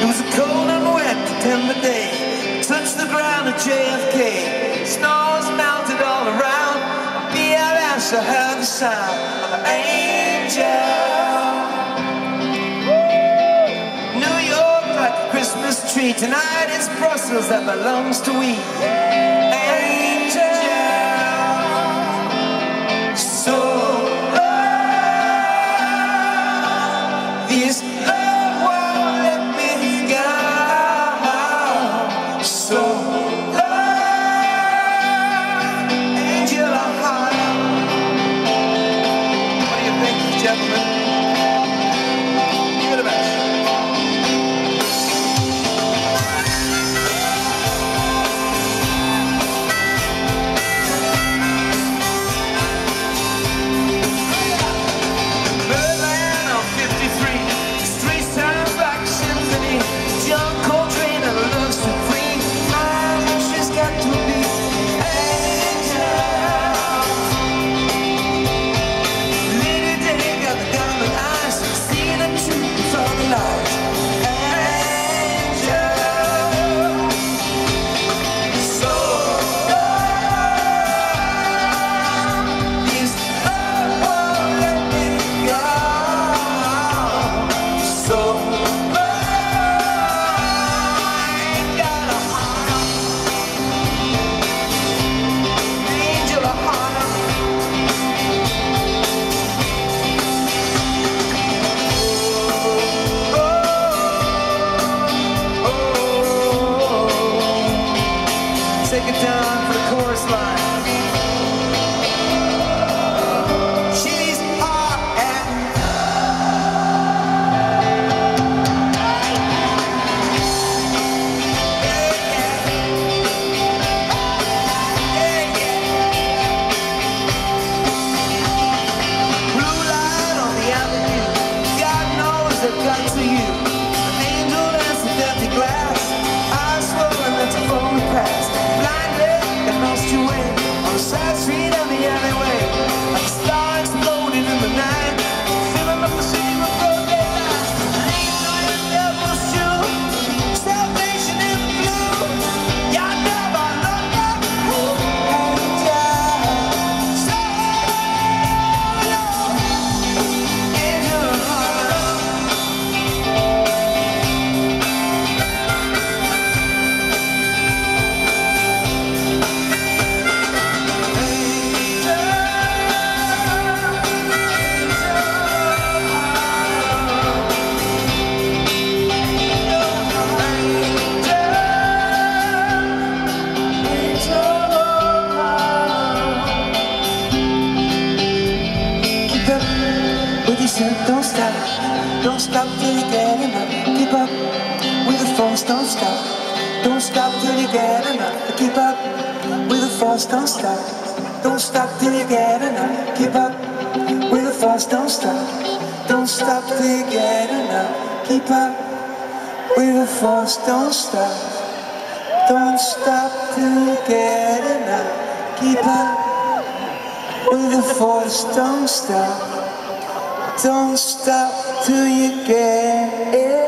It was a cold and wet September day. Touched the ground at JFK. Snows melted all around. BRS, I heard the sound of an angel. Woo! New York like a Christmas tree. Tonight it's Brussels that belongs to we. Angel. Gentlemen? Don't stop. Don't stop till you get enough. Keep up with the force, don't stop. Don't stop till you get enough. Keep up with the force, don't stop. Don't stop till you get enough. Keep up with the force, don't stop. Don't stop till you get enough. Keep up with the force, don't stop. Don't stop till you get enough. Keep up with the force, don't stop. Don't stop till you get enough.